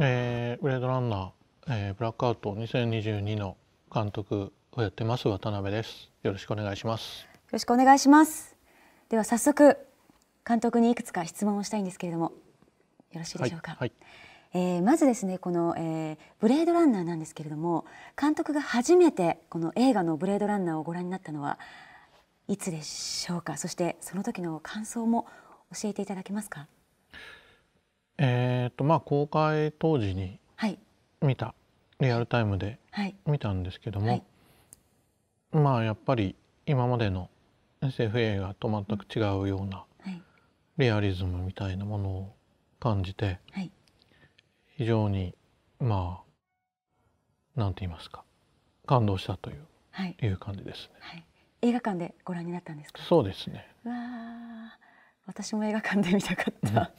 えー、ブレードランナー、えー、ブラックアウト2022の監督をやってます渡辺です。よろしくお願いします。よろしくお願いします。では早速監督にいくつか質問をしたいんですけれどもよろしいでしょうか、はいはい。えー、まずですねこの、えー、ブレードランナーなんですけれども監督が初めてこの映画のブレードランナーをご覧になったのはいつでしょうか？そしてその時の感想も教えていただけますか？えっ、とまあ公開当時に見た、はい、リアルタイムで見たんですけども、はい、まあやっぱり今までの SF 映画と全く違うようなリアリズムみたいなものを感じて、非常にまあなんて言いますか感動したという,、い、う感じですね、映画館でご覧になったんですか？そうですね。わ私も映画館で見たかった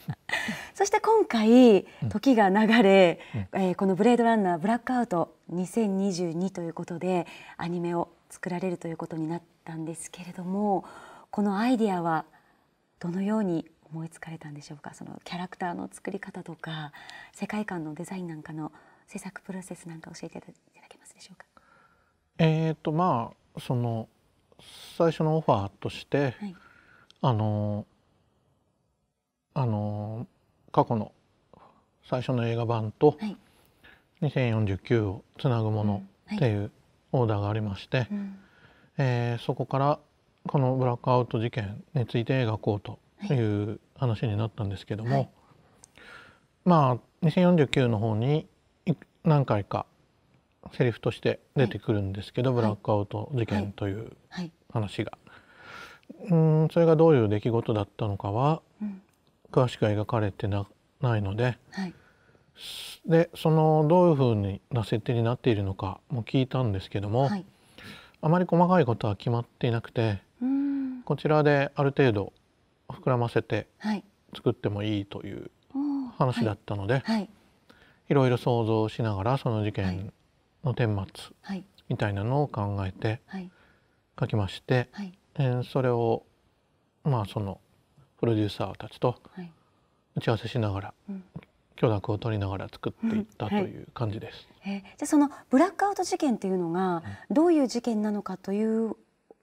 そして今回時が流れ、うん、えー、この「ブレードランナーブラックアウト2022」ということでアニメを作られるということになったんですけれどもこのアイディアはどのように思いつかれたんでしょうか？そのキャラクターの作り方とか世界観のデザインなんかの制作プロセスなんか教えていただけますでしょうか？えーとまあその最初のオファーとして、はい、あのあの過去の最初の映画版と2049をつなぐものっていうオーダーがありまして、えー、そこからこのブラックアウト事件について描こうとい。う話になったんですけども、はい、まあ2049の方に何回かセリフとして出てくるんですけど、はい、ブラックアウト事件という話が、うんそれがどういう出来事だったのかは、詳しく描かれてなないので、はい、でそのどういうふうな設定になっているのかも聞いたんですけども、はい、あまり細かいことは決まっていなくてこちらである程度膨らませて作ってもいいという話だったので、はい、い。ろいろ想像しながらその事件の顛末みたいなのを考えて書きまして、はい、えー、それをまあそのプロデューサーたちと打ち合わせしながら、うん、許諾を取りながら作っていったという感じです。うんはい、えー、じゃそのブラックアウト事件っていうのがどういう事件なのかという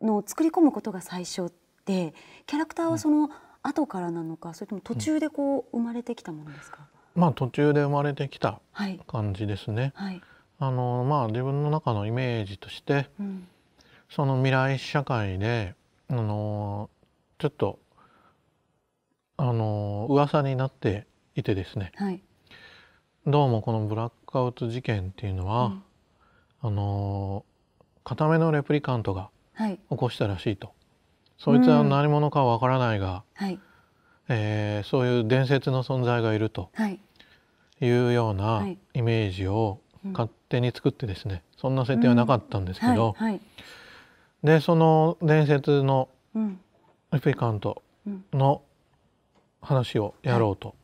のを作り込むことが最初でキャラクターはその後からなのか、それとも途中でこう生まれてきたものですか、まあ途中で生まれてきた感じですね。はい、あのまあ自分の中のイメージとして、うん、その未来社会であのちょっとあの噂になっていてですね、はい、どうもこのブラックアウト事件っていうのは、うん、あの固めのレプリカントが起こしたらしいと、はい、そいつは何者かわからないが、うん、えー、そういう伝説の存在がいるとい。うようなイメージを勝手に作ってですねそんな設定はなかったんですけど、はい、でその伝説のレプリカントの話をやろうと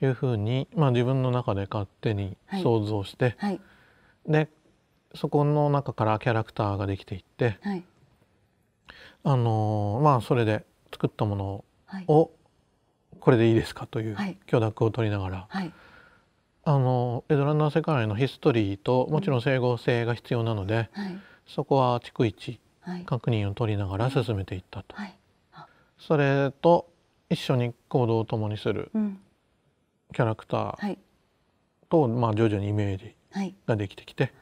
い。うふうに、まあ、自分の中で勝手に想像して、でそこの中からキャラクターができていって、あのまあそれで作ったものを、これでいいですかという許諾を取りながら、あのエドランナー世界のヒストリーともちろん整合性が必要なので、そこは逐一確認を取りながら進めていったと。それと一緒に行動を共にするキャラクターと、まあ、徐々にイメージができてきて、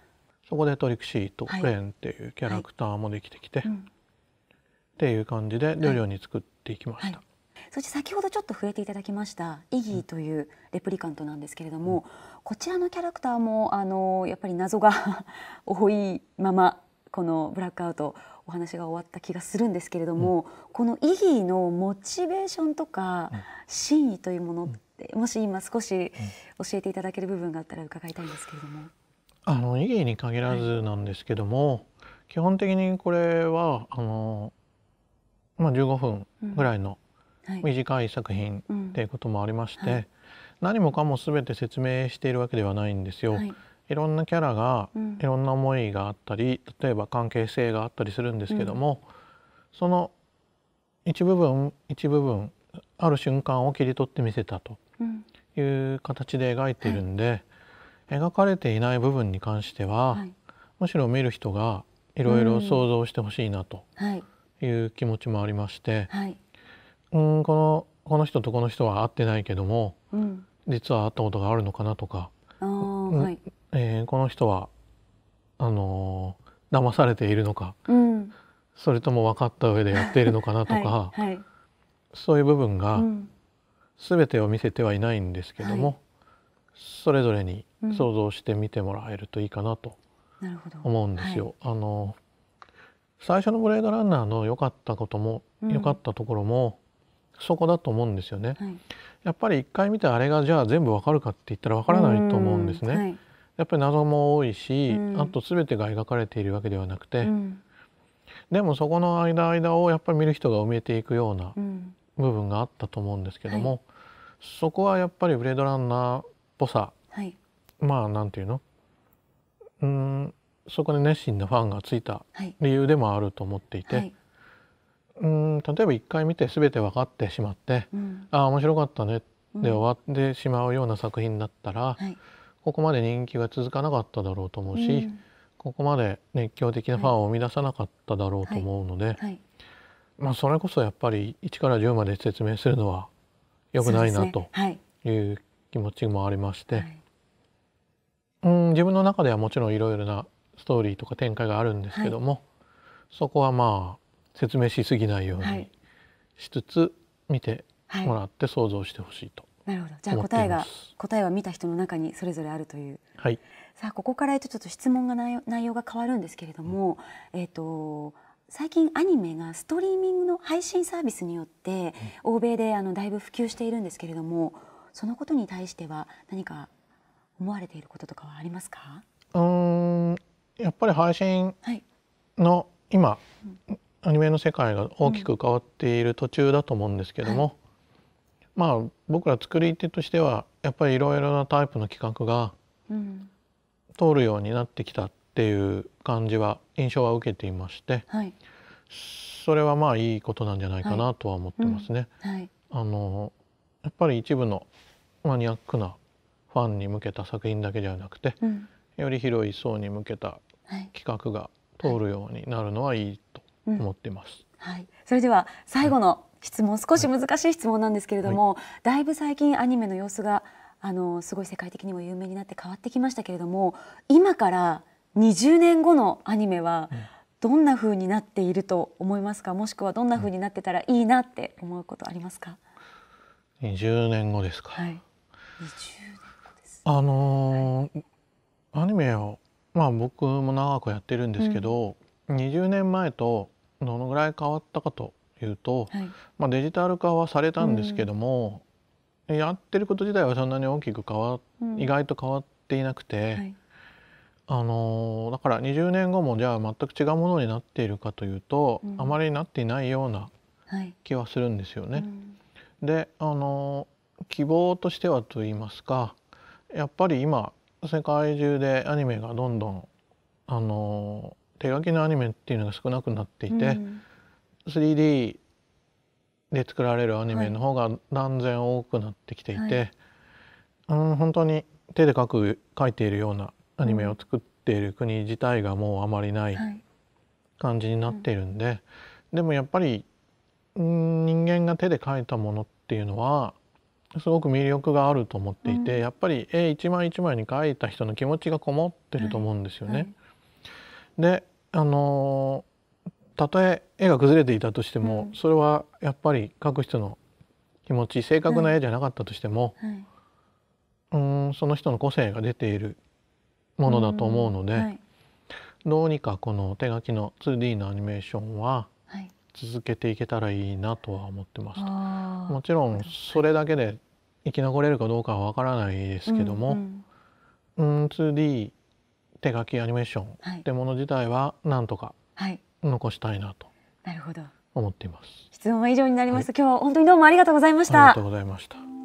そこでトリクシーとレンっていうキャラクターもできてきて、っていう感じで徐々に作っていきました。そして先ほどちょっと触れていただきましたイギーというレプリカントなんですけれども、うん、こちらのキャラクターもあのやっぱり謎が 多いままこのブラックアウトお話が終わった気がするんですけれども、うん、このイギーのモチベーションとか真意というものって、もし今少し教えていただける部分があったら伺いたいんですけれども。あのイギーに限らずなんですけども、はい、基本的にこれはあの、まあ、15分ぐらいの短い作品っていうこともありまして、はい、何もかも全て説明しているわけではないんですよ。はいいろんなキャラがいろんな思いがあったり、例えば関係性があったりするんですけども、その一部分一部分ある瞬間を切り取ってみせたという形で描いているんで、描かれていない部分に関しては、はい、むしろ見る人がいろいろ想像してほしいなとい。う気持ちもありまして、はい、うんこのこの人とこの人は会ってないけども、うん、実は会ったことがあるのかなとか、はいえー、この人はあのー、騙されているのか、うん、それとも分かった上でやっているのかなとか、はいはい、そういう部分が全てを見せてはいないんですけども、はい、それぞれに想像してみてもらえるといいかなと思うんですよ。あの最初の「ブレードランナー」の良かったことも良かったところも、そこだと思うんですよね。やっぱり一回見てあれがじゃあ全部わかるかって言ったらわからないと思うんですね。やっぱり謎も多いし、あと全てが描かれているわけではなくて、でもそこの間間をやっぱり見る人が埋めていくような部分があったと思うんですけども、はい、そこはやっぱりブレードランナーっぽさ、はい、まあなんていうの？うんそこで熱心なファンがついた理由でもあると思っていて、はい、うん例えば一回見て全て分かってしまって、うん、ああ面白かったね。で終わってしまうような作品だったら、ここまで人気が続かなかっただろうと思うし、うん、ここまで熱狂的なファンを生み出さなかっただろうと思うので、まあ、それこそやっぱり1から10まで説明するのはよくないなとい。う気持ちもありまして、ねはい、うん自分の中ではもちろんいろいろなストーリーとか展開があるんですけども、はい、そこはまあ説明しすぎないようにしつつ見てもらって想像してほしいと。なるほど。じゃあ答えが答えは見た人の中にそれぞれあるという。はい。さあここからちょっと質問が内容が変わるんですけれども、うん、えっ、ー、と最近アニメがストリーミングの配信サービスによって欧米であのだいぶ普及しているんですけれどもそのことに対しては何か思われていることとかはありますか？うんやっぱり配信の、はい、今、アニメの世界が大きく変わっている途中だと思うんですけども、はい、まあ僕ら作り手としてはやっぱりいろいろなタイプの企画が通るようになってきたっていう感じは印象は受けていまして、はい、それはまあいいことなんじゃないかなとは思ってますね。はい。うん、あのやっぱり一部のマニアックなファンに向けた作品だけではなくて、うん、より広い層に向けた企画が通るようになるのはいいと思ってい。ます。はい、それでは最後の質問、少し難しい質問なんですけれども、だいぶ最近アニメの様子があのすごい世界的にも有名になって変わってきましたけれども今から20年後のアニメはどんな風になっていると思いますか？もしくはどんな風になってたらいいなって思うことありますか？20年後ですか、はい、20年後です。あのーはい、アニメをまあ僕も長くやってるんですけど、うん、20年前とどのぐらい変わったかというと、はい、まあ、デジタル化はされたんですけども、うん、やってること自体はそんなに大きく変わ、うん、意外と変わっていなくて、はい。あのだから20年後もじゃあ全く違うものになっているかというと、うん、あまりなっていないような気はするんですよね。はいうん、であの希望としてはと言いますかやっぱり今世界中でアニメがどんどんあの手書きのアニメっていうのが少なくなっていて、うん、3D で作られるアニメの方が断然多くなってきていて、はい、うん本当に手で描く描いているようなアニメを作っている国自体がもうあまりない感じになっているんで、でもやっぱり人間が手で描いたものっていうのはすごく魅力があると思っていて、うん、やっぱり絵一枚一枚に描いた人の気持ちがこもってると思うんですよね。はい。はい、であのたとえ絵が崩れていたとしても、うん、それはやっぱり描く人の気持ち正確な絵じゃなかったとしても、はい、うんその人の個性が出ているものだと思うので、はい、どうにかこの手書きの 2D のアニメーションは続けていけたらいいなとは思ってます。はい、もちろんそれだけで生き残れるかどうかはわからないですけども、うんうん、2D 手書きアニメーションってもの自体はなんとか残したいなと思っています。質問は以上になります、はい、今日は本当にどうもありがとうございました。ありがとうございました。